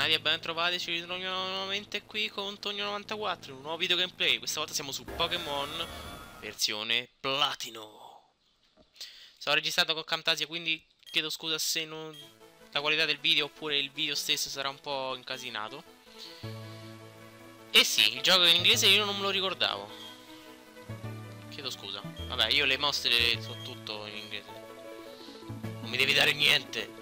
bentornati e ben trovati, ci ritroviamo nuovamente qui con Tonio94 in un nuovo video gameplay. Questa volta siamo su Pokémon versione Platino. Sto registrato con Camtasia quindi chiedo scusa se non... la qualità del video oppure il video stesso sarà un po' incasinato. E sì, il gioco in inglese io non me lo ricordavo. Chiedo scusa. Vabbè, io le mostre so tutto in inglese. Non mi devi dare niente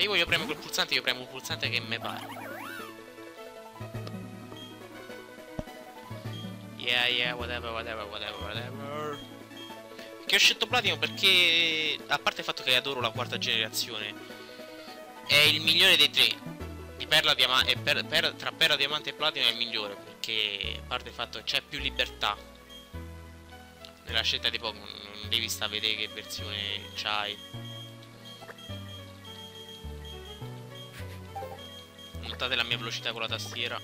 Se io voglio premere quel pulsante, io premo un pulsante che mi pare. Yeah, yeah, whatever, whatever, whatever, whatever. Che ho scelto Platino perché, a parte il fatto che adoro la quarta generazione, è il migliore dei tre. Di Perla, Diamante, per, per, tra Perla, Diamante e Platino è il migliore perché, a parte il fatto che c'è più libertà nella scelta dei Pokémon, non devi stare a vedere che versione c'hai. Notate la mia velocità con la tastiera.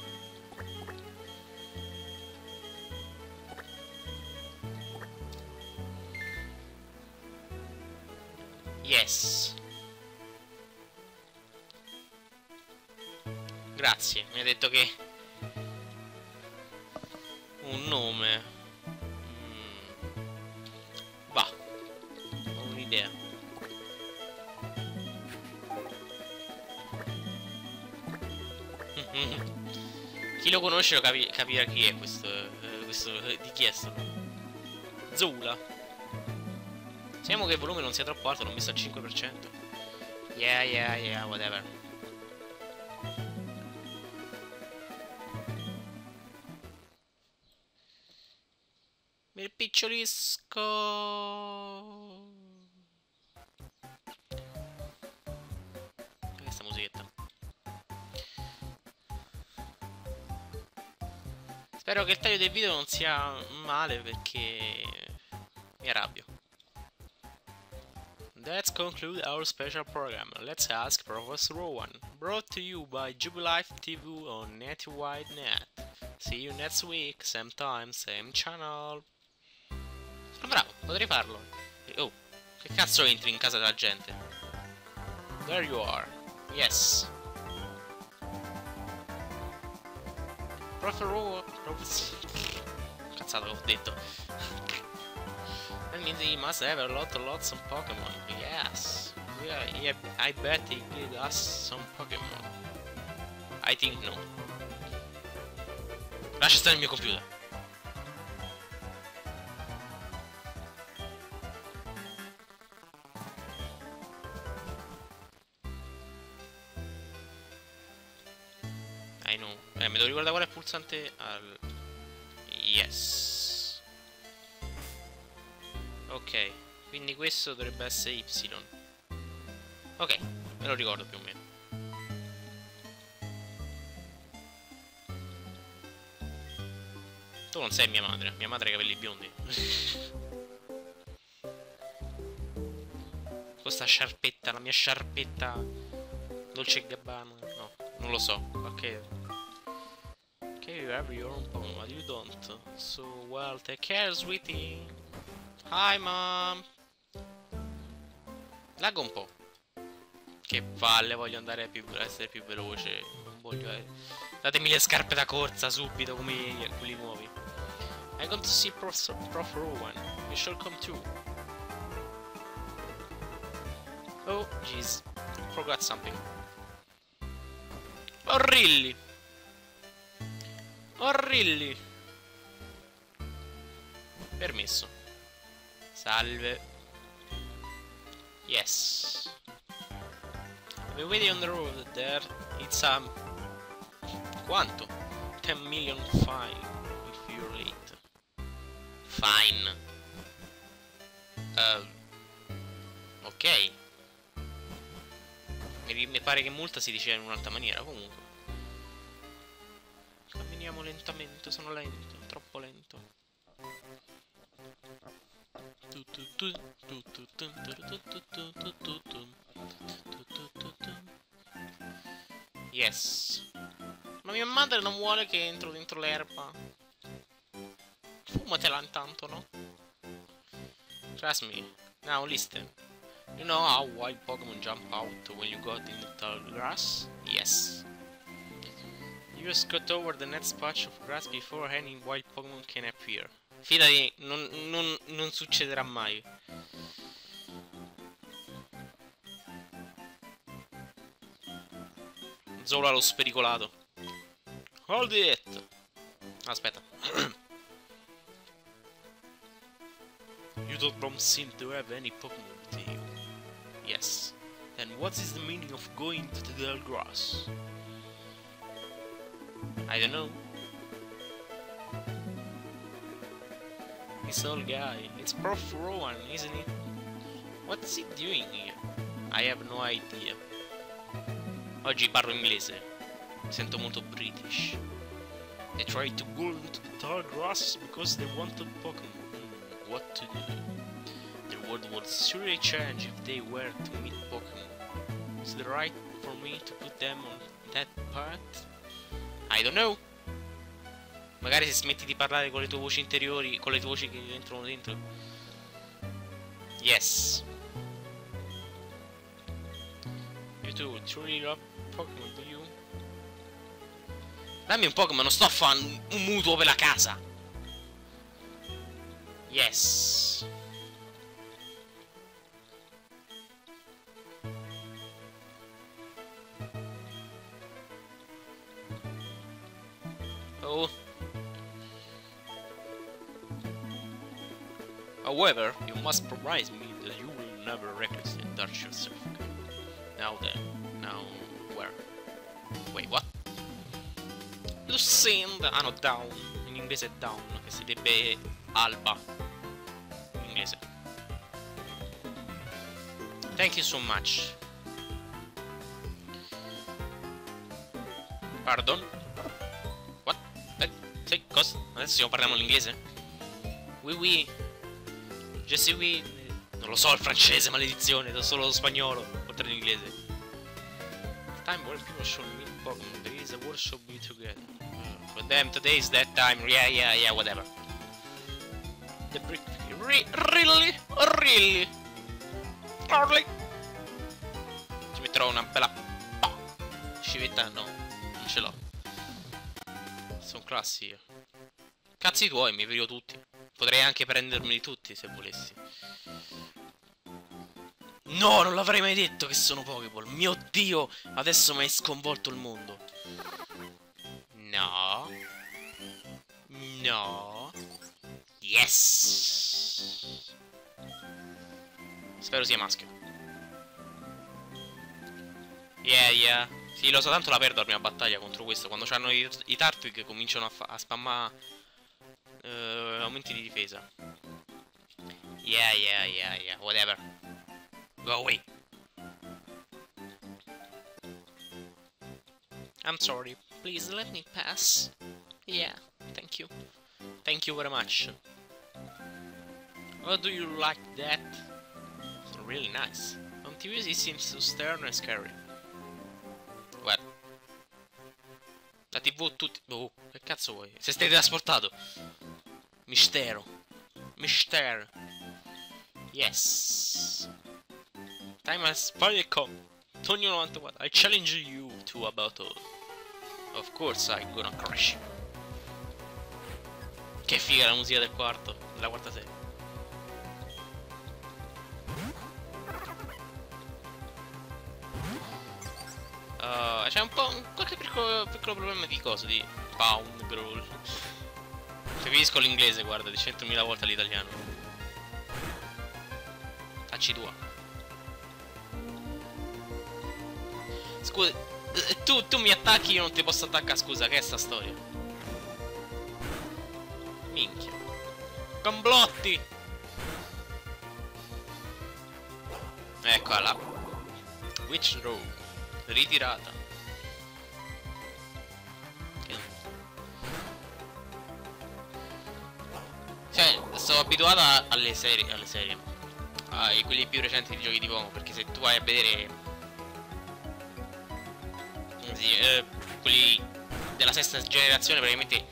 Yes. Grazie, mi ha detto che Un nome. Mm. Va Ho un'idea chi lo conosce lo capi capirà chi è questo, eh, questo eh, di chi è sto Zula. Speriamo che il volume non sia troppo alto, l'ho messo al 5%. Yeah, yeah, yeah, whatever. Mi picciolisco. Questa musichetta. Spero che il taglio del video non sia male perché mi arrabbio. Let's conclude our special program. Let's ask Professor Rowan. Brought to you by Jubilife TV on Netwide Net. See you next week, same time, same channel. Sono bravo, potrei farlo. Oh, che cazzo entri in casa della gente? There you are. Yes. Cazzata che ho detto. That means he must have a lot, lots of Pokemon. Yes. Yeah, yeah, I bet he give us some Pokemon. I think no. Lascia stare il mio computer. Ricordare qual è il pulsante al... Yes. Ok, quindi questo dovrebbe essere Y. Ok, me lo ricordo più o meno. Tu non sei mia madre, mia madre ha capelli biondi. Questa sciarpetta, la mia sciarpetta Dolce Gabbana, no, non lo so, ok you have your own phone, but you don't. So, well, take care, sweetie. Hi, mom. Laggo un po'. Che palle, voglio andare più, essere più veloce. Non voglio... Eh. Datemi le scarpe da corsa subito, come quelli nuovi. I'm going to see Prof, Prof Rowan. You shall come too. Oh, jeez. Forgot something. Oh, really? Orrilli. Permesso. Salve. Yes. I've been waiting on the road there. It's a... Quanto? 10 million fine if you're late. Fine. Uh, ok. Mi, mi pare che multa si dice in un'altra maniera comunque. Camminiamo lentamente, sono lento, troppo lento. Yes. Ma mia madre non vuole che entro dentro l'erba. Fumatela intanto, no? Trust me. Now listen. You know how wild Pokemon jump out when you got in the tall grass? Yes. Just cut over the next patch of grass before any wild Pokemon can appear. Fidati, non, non, non succederà mai. Zola lo spericolato. Hold it! Aspetta. you don't seem to have any Pokemon with you. Yes. Then what is the meaning of going to the Grass? I don't know. This old guy. It's Prof. Rowan, isn't it? What's he doing here? I have no idea. Oggi parlo inglese. Sento molto British. They try to go into the tall grass because they wanted Pokemon. Hmm, what to do? The world would surely change if they were to meet Pokemon. Is it right for me to put them on that path? I don't know. Magari se smetti di parlare con le tue voci interiori, con le tue voci che entrano dentro. Yes. You two truly love Pokémon, do you? Dammi un Pokémon, non sto a fare un mutuo per la casa. Yes. However, you must promise me that you will never recklessly indulge yourself. Now then, now where? Wait, what? Lucinda! Ah no, down. In inglese è down, che si deve alba. In inglese. Thank you so much. Pardon? Sì, cosa? Adesso parlando l'inglese? Oui oui. Je suis oui. Non lo so il francese, maledizione, so solo lo spagnolo, oltre all'inglese. Time where people should meet Pokemon, there is a workshop we together. Uh, but damn, today is that time, yeah, yeah, yeah, whatever. The brick... Re really? Really? Really? Ci metterò una bella... Scivetta, no, non ce l'ho. Sono classi io. Cazzi tuoi, mi vedo tutti. Potrei anche prendermeli tutti se volessi. No, non l'avrei mai detto che sono Pokéball. Mio Dio, adesso mi hai sconvolto il mondo. No. No. Yes. Spero sia maschio. Yeah, yeah. Sì, lo so, tanto la perdo la prima battaglia contro questo. Quando hanno i, i Tartwig cominciano a, a spammare uh, aumenti di difesa. Yeah, yeah, yeah, yeah, whatever. Go away. I'm sorry. Please let me pass. Yeah, thank you. Thank you very much. Oh, do you like that? Really nice. On TV it seems so stern and scary. TV tutti... Oh, che cazzo vuoi? Se stai trasportato. Mistero. Mistero. Yes. Time has finally come. Tonio 91, I challenge you to a battle. Of course I'm gonna crush you. Che figa la musica del quarto, della quarta serie. C'è un po' un, qualche piccolo, piccolo problema di cosa, di pound, growl. Capisco l'inglese, guarda, di 100.000 volte l'italiano. Tacci tua. Scusa, tu, tu mi attacchi, io non ti posso attaccare, scusa, che è sta storia? Minchia. Complotti! Eccola. Witch Row. Ritirata. Sono abituata alle serie, alle serie. A quelli più recenti di giochi di Pokémon, perché se tu vai a vedere... Sì, eh, quelli della sesta generazione praticamente...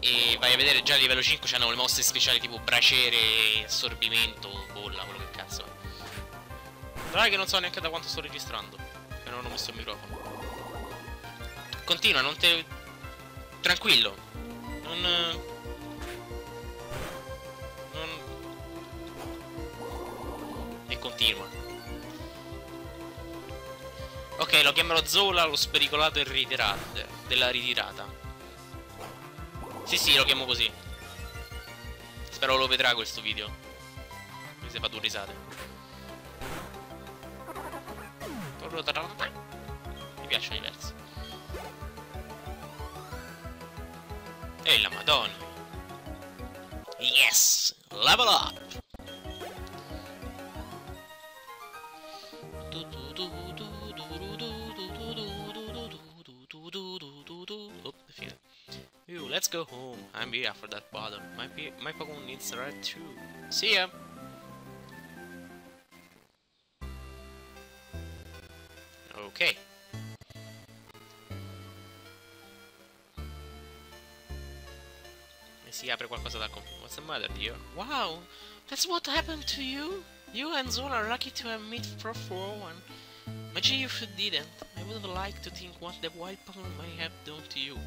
E vai a vedere già a livello 5 c'hanno le mosse speciali tipo braciere, assorbimento, bolla, quello che cazzo è. Dai che non so neanche da quanto sto registrando. E non ho messo il microfono. Continua, non te... Tranquillo. Non... continua. Ok, lo chiamerò Zola, lo spericolato e ritirato. Della ritirata. Sì, sì, lo chiamo così. Spero lo vedrà questo video. Mi si fa due risate. Mi piacciono i versi. E la madonna. Yes! Level up! Let's go home. I'm here for that bottom. My, my Pokemon needs red too. See ya! Ok. E si apre qualcosa da computer. What's the matter, dear? Wow! That's what happened to you? You and Zola are lucky to have met for 401. Imagine if you didn't. I would like to think what the wild Pokemon may have done to you.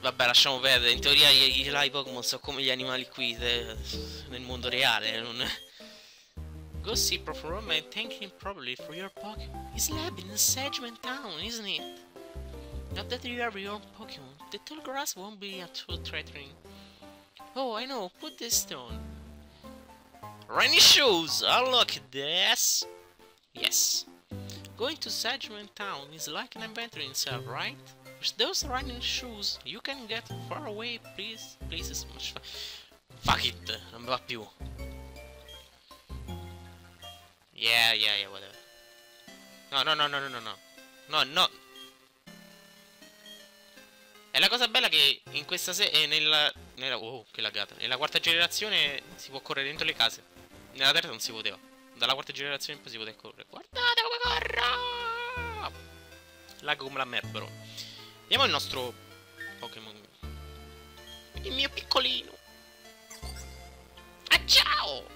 Vabbè, lasciamo perdere. In teoria i, i live Pokémon sono come gli animali qui de, nel mondo reale. Eh, non... Go see Professor and thank him probably for your Pokemon. His lab in Sedgman Town, isn't it? Now that you have your Pokemon, the tall grass won't be at all threatening. Oh, I know, put this stone. Rainy shoes! Oh, look at this! Yes. Going to Sedgman Town is like an adventure in itself, right? With those running shoes, you can get far away please, places much fa Fuck it, non va più. Yeah, yeah, yeah, whatever. No, no, no, no, no, no, no. No, no. E la cosa bella che in questa serie, nella, nella... Oh, che lagata. Nella quarta generazione si può correre dentro le case. Nella terza non si poteva. Dalla quarta generazione in poi si poteva correre. Guardate come corro! Lago come la merda, però. Vediamo il nostro Pokémon. Il mio piccolino. Ah, ciao!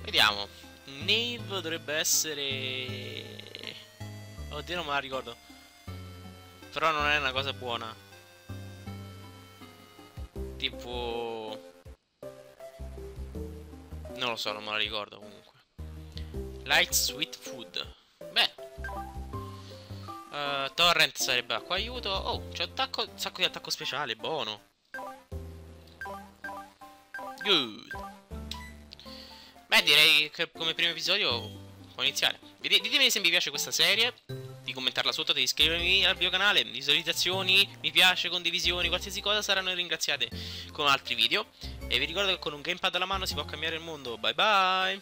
Vediamo. Nave dovrebbe essere... Oddio, non me la ricordo. Però non è una cosa buona. Tipo... Non lo so, non me la ricordo comunque. Light Sweet Food. Beh. Uh, torrent sarebbe acqua aiuto. Oh, c'è un sacco di attacco speciale, buono. Good. Beh, direi che come primo episodio può iniziare. Ditemi se vi piace questa serie, di commentarla sotto, di iscrivervi al mio canale, visualizzazioni, mi piace, condivisioni, qualsiasi cosa saranno ringraziate con altri video. E vi ricordo che con un gamepad alla mano si può cambiare il mondo. Bye bye!